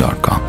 gmail.com.